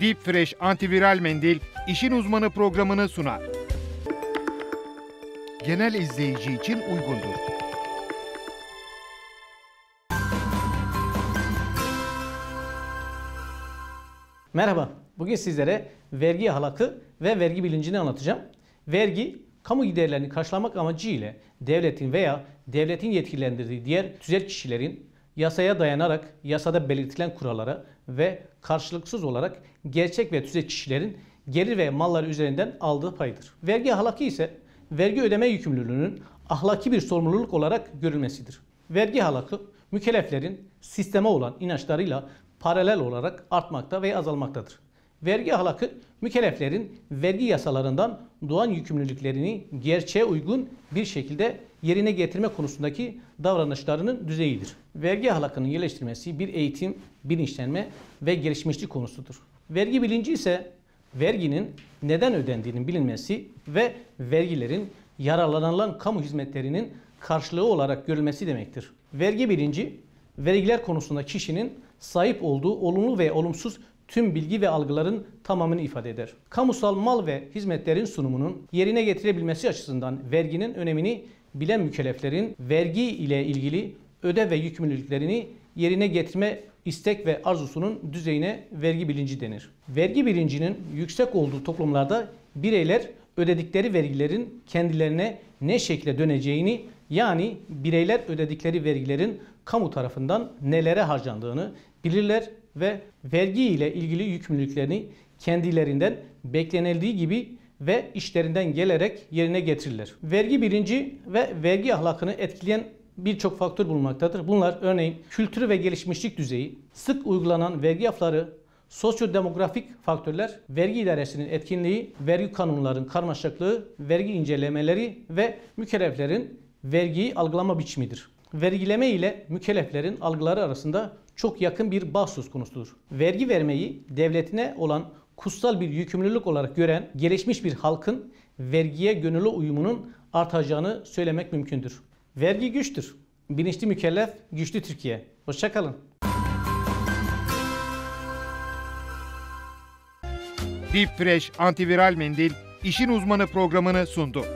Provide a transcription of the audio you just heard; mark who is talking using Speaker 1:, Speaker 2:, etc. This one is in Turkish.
Speaker 1: Deep Fresh antiviral mendil işin uzmanı programını sunar. Genel izleyici için uygundur.
Speaker 2: Merhaba, bugün sizlere vergi ahlakı ve vergi bilincini anlatacağım. Vergi, kamu giderlerini karşılamak amacı ile devletin veya devletin yetkilendirdiği diğer tüzel kişilerin yasaya dayanarak yasada belirtilen kurallara ve karşılıksız olarak gerçek ve tüzel kişilerin gelir ve malları üzerinden aldığı paydır. Vergi ahlakı ise vergi ödeme yükümlülüğünün ahlaki bir sorumluluk olarak görülmesidir. Vergi ahlakı mükelleflerin sisteme olan inançlarıyla paralel olarak artmakta ve azalmaktadır. Vergi ahlakı mükelleflerin vergi yasalarından doğan yükümlülüklerini gerçeğe uygun bir şekilde yerine getirme konusundaki davranışlarının düzeyidir. Vergi ahlakının yerleştirilmesi bir eğitim, bilinçlenme ve gelişmişlik konusudur. Vergi bilinci ise verginin neden ödendiğinin bilinmesi ve vergilerin yararlanılan kamu hizmetlerinin karşılığı olarak görülmesi demektir. Vergi bilinci, vergiler konusunda kişinin sahip olduğu olumlu ve olumsuz tüm bilgi ve algıların tamamını ifade eder. Kamusal mal ve hizmetlerin sunumunun yerine getirebilmesi açısından verginin önemini bilen mükelleflerin vergi ile ilgili öde ve yükümlülüklerini yerine getirme istek ve arzusunun düzeyine vergi bilinci denir. Vergi bilincinin yüksek olduğu toplumlarda bireyler ödedikleri vergilerin kendilerine ne şekilde döneceğini yani bireyler ödedikleri vergilerin kamu tarafından nelere harcandığını bilirler ve vergi ile ilgili yükümlülüklerini kendilerinden beklenildiği gibi ve işlerinden gelerek yerine getirirler. Vergi bilinci ve vergi ahlakını etkileyen birçok faktör bulunmaktadır. Bunlar örneğin kültürü ve gelişmişlik düzeyi, sık uygulanan vergi afları, sosyodemografik faktörler, vergi idaresinin etkinliği, vergi kanunların karmaşıklığı, vergi incelemeleri ve mükelleflerin vergiyi algılama biçimidir. Vergileme ile mükelleflerin algıları arasında çok yakın bir bağ söz konusudur. Vergi vermeyi devletine olan kutsal bir yükümlülük olarak gören gelişmiş bir halkın vergiye gönüllü uyumunun artacağını söylemek mümkündür. Vergi güçtür. Bilinçli mükellef, güçlü Türkiye. Hoşçakalın.
Speaker 1: Deep Fresh antiviral mendil işin uzmanı programını sundu.